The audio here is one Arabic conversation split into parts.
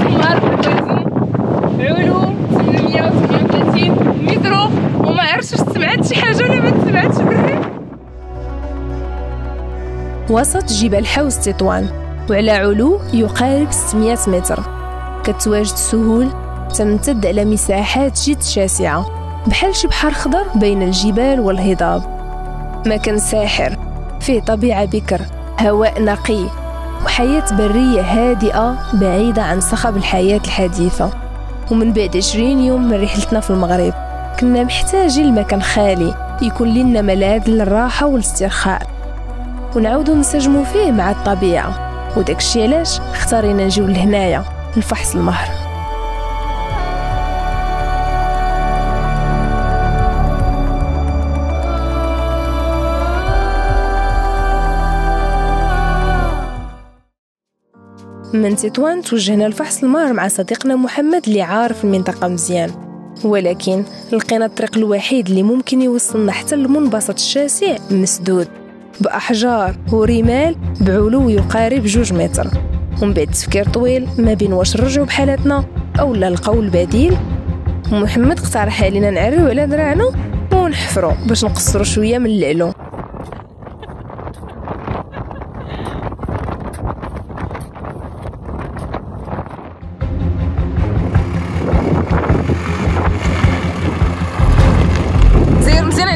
النهار بالبازون علو 838 متر. وما عرفتش واش سمعت شي حاجة ولا ما سمعتش وسط جبال حوز تطوان. وعلى علو يقارب 600 متر. كتواجد سهول تمتد على مساحات جد شاسعة. بحال شي بحر خضر بين الجبال والهضاب. مكان ساحر. فيه طبيعة بكر. هواء نقي. وحياة برية هادئة بعيدة عن صخب الحياة الحديثة. ومن بعد عشرين يوم من رحلتنا في المغرب كنا محتاجين لمكان خالي يكون لنا ملاذ للراحة والاسترخاء. ونعاودو نسجمو فيه مع الطبيعة. وداكشي علاش اختارينا نجيو لهنايا لفحص المهر. من تطوان توجهنا لفحص المار مع صديقنا محمد اللي عارف المنطقة مزيان. ولكن لقينا الطريق الوحيد اللي ممكن يوصلنا حتى المنبسط الشاسع مسدود. بأحجار ورمال بعلو يقارب جوج متر. ومن بعد تفكير طويل ما بين واش نرجعو بحالتنا أو لا القول بديل محمد اقترح علينا نعريو على دراعنا ونحفرو باش نقصرو شوية من العلو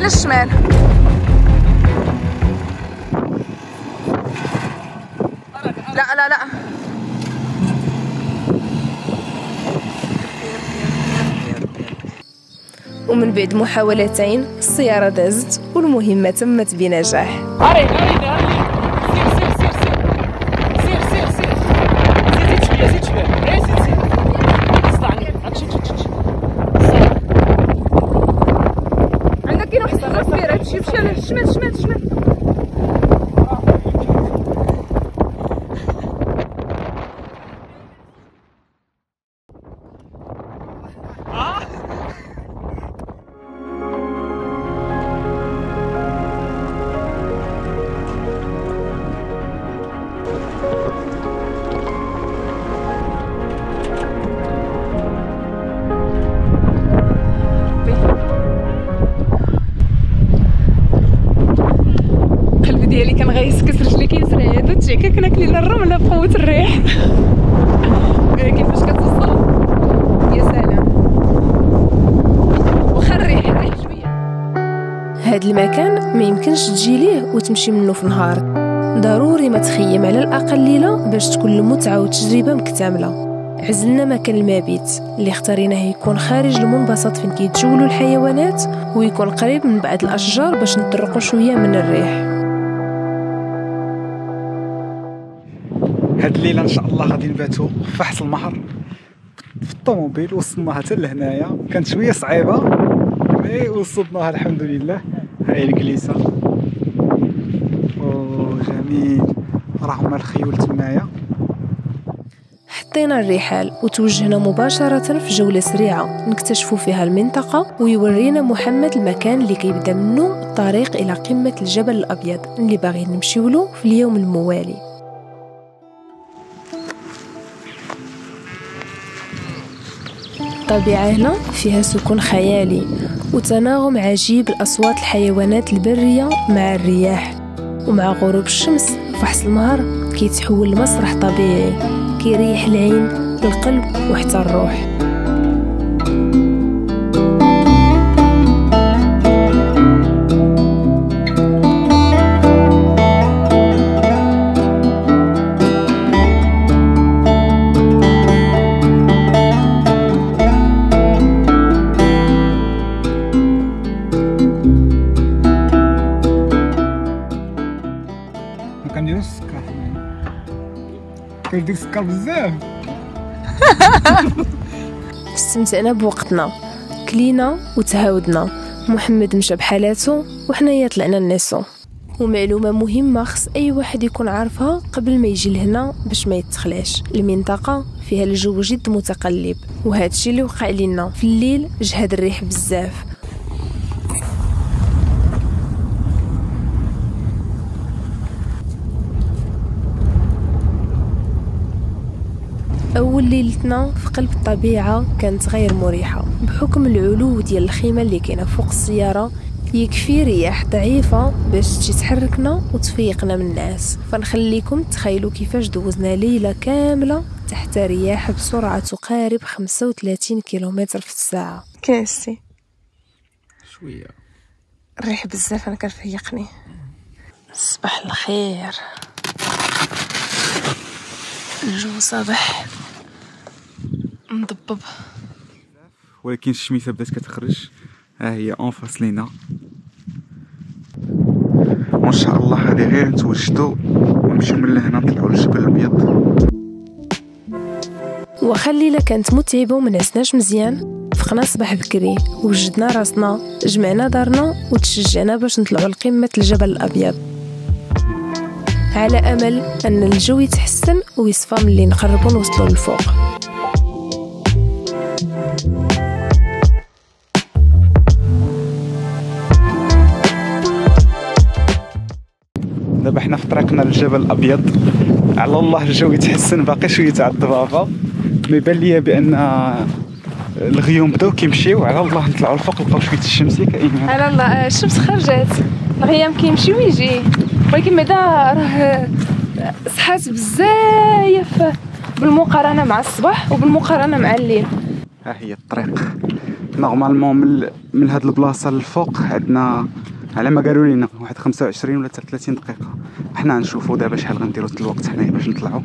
الشمال. لا لا لا. ومن بعد محاولتين السيارة دازت والمهمة تمت بنجاح. كيسرع عيادو تشيكا كنا كلينا الرمله بقوة الريح. كيفاش كتوصل؟ يا سلام. واخا الريح الريح شوية. هاد المكان ما يمكنش تجي ليه وتمشي منه في نهار ضروري ما تخيم على الأقل ليلة باش تكون المتعة والتجربة مكتملة. عزلنا مكان المبيت. اللي اختاريناه يكون خارج المنبسط فين كيتجولوا الحيوانات ويكون قريب من بعض الأشجار باش نطرقوا شوية من الريح. هاد الليلة إن شاء الله غادي نباتو فحص المهر في الطوموبيل وصلناها حتى لهنايا. كانت شوية صعيبة مي وصلناها الحمد لله. هاي الكليسة. جميل. راه هما الخيول تمايا حطينا الرحال وتوجهنا مباشرة في جولة سريعة. نكتشفوا فيها المنطقة ويورينا محمد المكان اللي كيبدأ منه الطريق إلى قمة الجبل الأبيض اللي باغي نمشيو له في اليوم الموالي. الطبيعة هنا فيها سكون خيالي وتناغم عجيب الأصوات الحيوانات البرية مع الرياح ومع غروب الشمس. فحص المهر كيتحول لمسرح طبيعي كيريح العين القلب وحتى الروح. السكر بزاف. استمتعنا بوقتنا كلينا وتهاودنا. محمد مشى بحالاته وحنايا طلعنا النسو ومعلومة مهمة خص أي واحد يكون عارفها قبل ما يجي لهنا باش ما يتخلاش. المنطقة فيها الجو جد متقلب وهادشي اللي وقع لنا في الليل جهد الريح بزاف. أول ليلتنا في قلب الطبيعة كانت غير مريحة. بحكم العلو ديال الخيمة اللي كاينة فوق السيارة يكفي رياح ضعيفة باش تجي تحركنا وتفيقنا من الناس. فنخليكم تخيلوا كيفاش دوزنا ليلة كاملة تحت رياح بسرعة تقارب 35 كيلومتر في الساعة. كاسي. شوية. الريح بزاف أنا كنفيقني. صباح الخير. الجو صباح. مضبب. ولكن الشميسه بدات كتخرج. ها هي اونفاس لينا. وإن شاء الله غادي غير نتوجدوا ونمشيو من لهنا نطلعوا للجبل الأبيض. واخا الليلة كانت متعبة وما نعسناش مزيان فقنا صباح بكري وجدنا راسنا جمعنا دارنا وتشجعنا باش نطلعوا لقمة الجبل الأبيض. على أمل أن الجو يتحسن ويصفى ملي نقربوا نوصلوا للفوق. دابا حنا في طريقنا للجبل الأبيض. على الله الجو يتحسن باقي شوية تاع الضبابة. ما يبان ليا بأن الغيوم بداو كيمشيو. على الله نطلعوا الفوق نلقاو شوية الشمس كاينة على الله الشمس خرجت الغيام كيمشي ويجي. ولكن بعدا راه صحات بزاف بالمقارنة مع الصباح وبالمقارنة مع الليل. ها هي الطريق. Normalement من من هاد البلاصة للفوق عندنا على ما قالوا لنا واحد 25 ولا حتى 30 دقيقة. حنا نشوفوا دابا شحال غنديروا الوقت حنايا باش نطلعوا.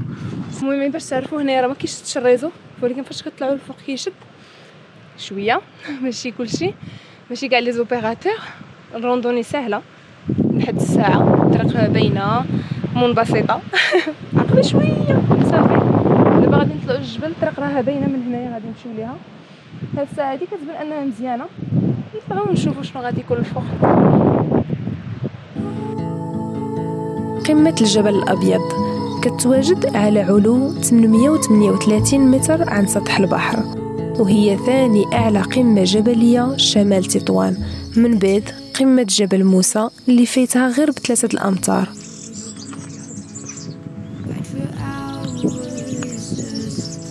المهم باش تعرفوا هنايا راه ما كيشدش ال réseau ولكن فاش كطلعوا الفوق كيشد شوية ماشي كلشي ماشي كاع les opérateurs. ال randonnée سهلة لحد الساعة الطريق باينه منبسطه عقبه شوية صافي. دابا غادي نطلعوا للجبل الطريق راها باينة من هنايا غادي نمشيو ليها. هاد الساعة هادي كتبان أنها مزيانة. نطلعوا نشوفوا شنو غادي يكون الفوق. قمة الجبل الأبيض. كتواجد على علو 838 متر عن سطح البحر وهي ثاني أعلى قمة جبلية شمال تطوان من بعد قمة جبل موسى اللي فيتها غير بثلاثة الأمتار.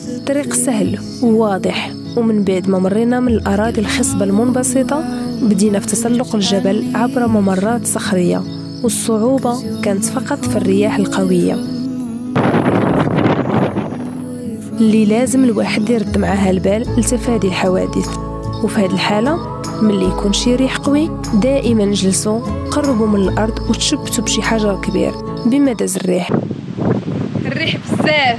الطريق سهل وواضح ومن بعد ما مرينا من الأراضي الخصبة المنبسطة بدينا في تسلق الجبل عبر ممرات صخرية. والصعوبة كانت فقط في الرياح القوية. اللي لازم الواحد يرد معاها البال لتفادي الحوادث. وفي هذه الحالة ملي يكون شي ريح قوي دائما جلسوا قربوا من الأرض وتشبتوا بشي حجر كبير بما داز الريح. الريح بزاف.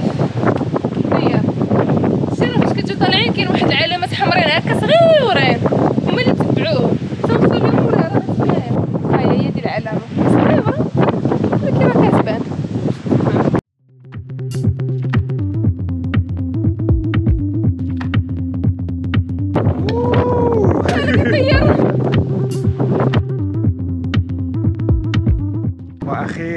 شنو فاش كتجيو طالعين كاين واحد العلامات حمرين هكا صغيورين هما اللي تبعوه.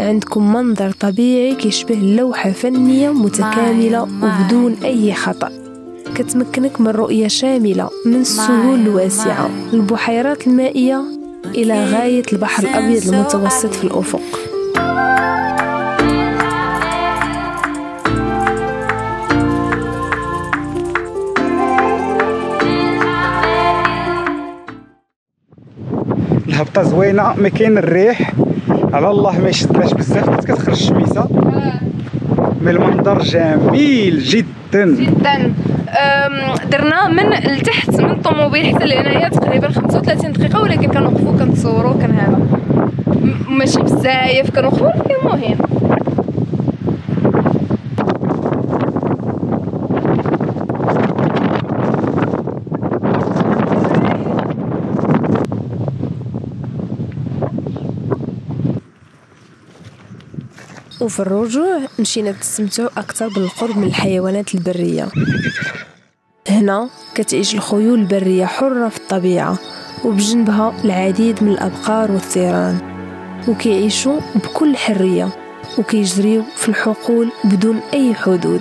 عندكم منظر طبيعي كيشبه لوحة فنية متكاملة وبدون أي خطأ. كتمكنك من رؤية شاملة من السهول الواسعة البحيرات المائية إلى غاية البحر الأبيض المتوسط في الأفق. الهبطه زوينة ما كاين الريح. على الله ما يشدناش بزاف حيت كتخرج الشميسه مي المنظر جميل جدا. جدا. درنا من لتحت من الطوموبيل حتى لهنايا تقريبا 35 دقيقة ولكن كنوقفوا كنتصوروا كان هذا ماشي بزاف كنوقفوا ولكن المهم. وفي الرجوع مشينا نستمتعوا أكثر بالقرب من الحيوانات البرية. هنا كتعيش الخيول البرية حرة في الطبيعة وبجنبها العديد من الأبقار والثيران. وكيعيشوا بكل حرية وكيجريو في الحقول بدون أي حدود.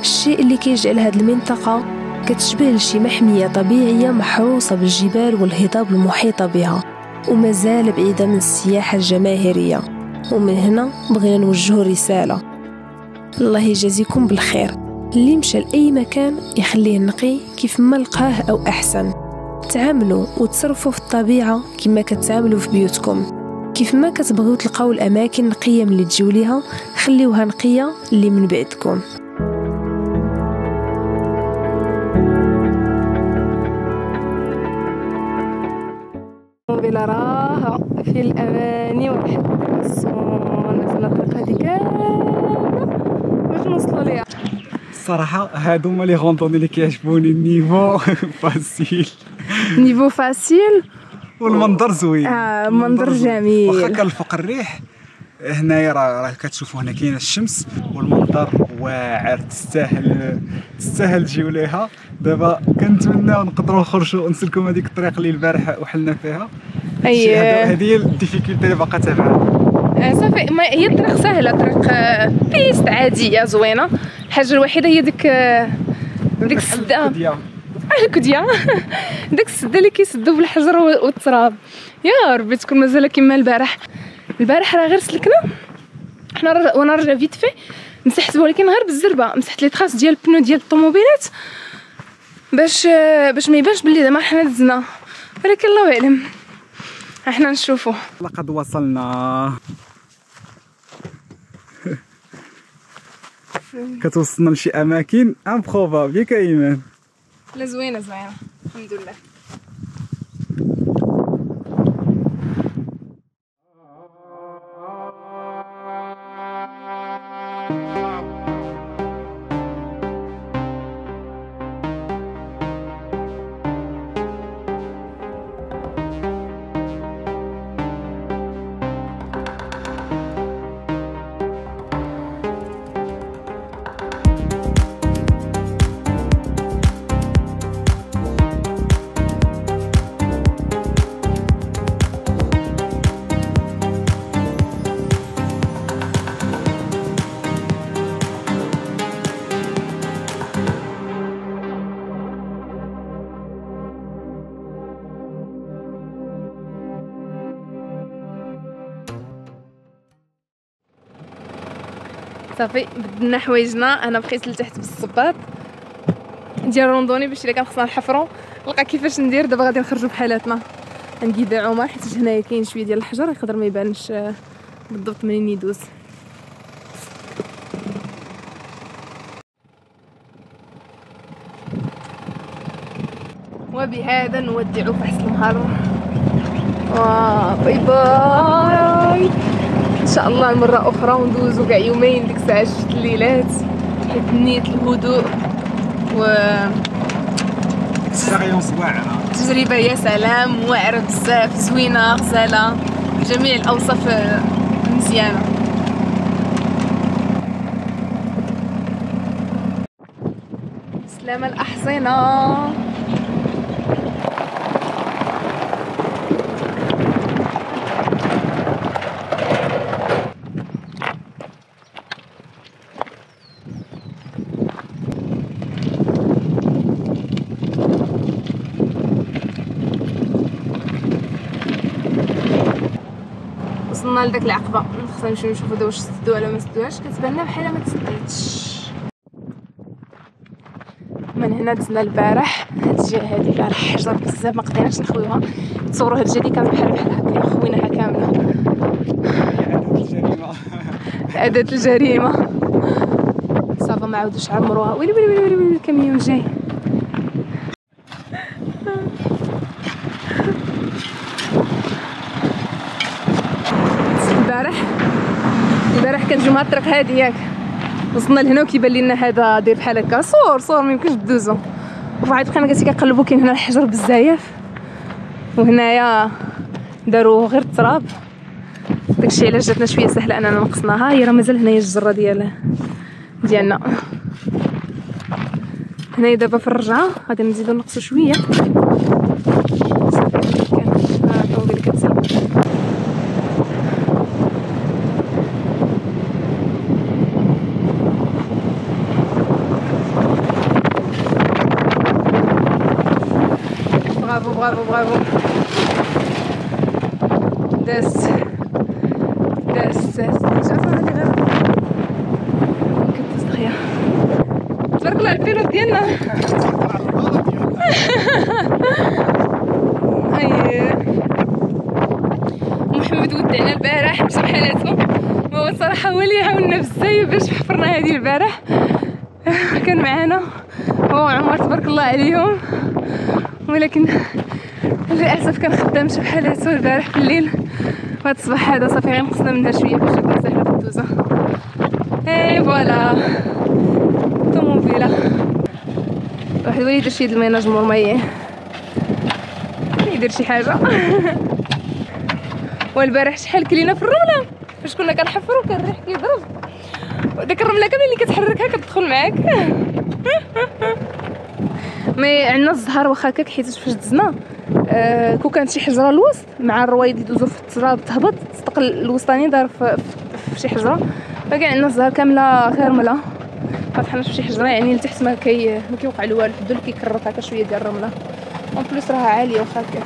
الشيء اللي كيجعل هاد المنطقة كتشبه لشي محمية طبيعية محروسة بالجبال والهضاب المحيطة بها ومازال بعيدة من السياحة الجماهيرية. ومن هنا بغينا نوجه رسالة الله يجازيكم بالخير. اللي مشى لأي مكان يخليه نقي كيف ما لقاه أو أحسن. تعاملوا وتصرفوا في الطبيعة كما كتعاملوا في بيوتكم. كيف ما كتبغيو تلقاو الأماكن نقية ملي تجيو ليها خليوها نقية اللي من بعدكم راها في الامان واحد نزل الطريق هادي كامله باش نوصلوا ليها الصراحه هادو هما les randonnées اللي كيعجبوني ال niveau facile niveau facile والمنظر زوين. آه، منظر جميل. واخا كان الفوق الريح هنايا راه راه كتشوفوا هنا كاينة الشمس والمنظر واعر تستاهل تستاهل تجيو ليها. دابا كنتمناو نقدروا نخرجوا ونسلكوا هذيك الطريق اللي البارح وحلنا فيها. هادو- هذه هي ال difficulté اللي باقا تابعة. آه، صافي هي الطريق سهله طريق آه، piste عادية زوينة. الحاجة الوحيدة هي ديك ديك السدة. الكديه داك السدة اللي كيسدوا بالحجر و- والتراب. يا ربي تكون مازال كيما البارح. البارح راه غير سلكنا. حنا رج... وأنا راجع فيت في مسحت ولكن غير بالزربة. مسحت لي تراس ديال البنو ديال الطوموبيلات. باش باش ما يبانش بلي زعما حنا دزنا. ولكن الله اعلم إحنا نشوفوا لقد وصلنا. كتوصلنا لشي أماكن. امبروبابل ياك ايمان لا زوينة زوينة. الحمد لله. صافي بدلنا حوايجنا. أنا بقيت لتحت بالصباط ديال randonnée باش إلا كان خصنا نحفرو. نلقى كيفاش ندير. دابا غادي نخرجوا بحالاتنا. نگيد عمر حيت هنايا كاين شوية ديال الحجر يقدر ما يبانش آه، بالضبط منين يدوز. وبهذا نودع فحص النهار bye bye. إن شاء الله مرة أخرى وندوزو كاع يومين ديك الساعة شفت الليلات. حيت نيت الهدوء و تجربة يا سلام واعرة بزاف زوينة غزالة. جميع الأوصاف مزيانة. سلامة الأحصنة وصلنا لداك العقبة. خصنا نمشيو نشوفو دا واش سدو ولا ما سدوهاش. كتبان لنا بحال ما تسديتش. من هنا دزنا البارح. هاد الجهة هادي فيها الحجر بزاف ما قدرناش نخويوها. تصوروا هاد الجهة دي كانت بحال بحال هكا خويناها كاملة. أداة الجريمة. صافا ما عاودوش عمروها. ويلي ويلي ويلي ويلي الكاميون جاي. البارح البارح كنجيو مع الطريق هادي ياك. وصلنا لهنا وكيبان لنا هذا داير بحال هكا. صور صور ما يمكنش دوزو وفاحد بقينا جالسين كنقلبوا كاين هنا الحجر بزاف. وهنايا داروا غير التراب. داكشي علاش جاتنا شوية سهلة أننا نقصناها. هي راه مازال هنايا الجرة ديال ديالنا. هنايا دابا في الرجعة. غادي نزيدو نقصو شوية صافي كان ها الطوموبيل كتسلم داست داست داست شوف هذه غير كدوز دغيا تبارك الله على البيروت ديالنا محمد ودعنا البارح مشى بحالاتو وهو الصراحه هو اللي عاوننا بزاف باش حفرنا هذه البارح كان معانا هو وعمر تبارك الله عليهم ولكن للأسف كان خدام شي بحالاتو البارح في الليل وهاد الصباح هذا صافي غير نقصنا منها شوية باش تكون سهله في الدوزة. إي فوالا. طوموبيلة. واحد هو يدير شي د الميناجمون مايع يدير شي حاجة. والبارح شحال كلينا في الرملة. فاش كنا كنحفروا كان الريح كيضرب. وداك الرملة كامل اللي كتحركها كتدخل معاك. mais عندنا الزهر واخا هكاك حيت فاش دزنا. آه كون كانت شي حجرة الوسط مع الروايد اللي دوزو في التراب تهبط تستقل الوسطاني دار في, شي حجرة. فكان عندنا الزهر كاملة غير رمله فطحنا في شي حجرة يعني لتحت ما كي ما كيوقع له اللي كيكرط هكا شوية ديال الرملة. اون بليس راها عالية واخا هكاك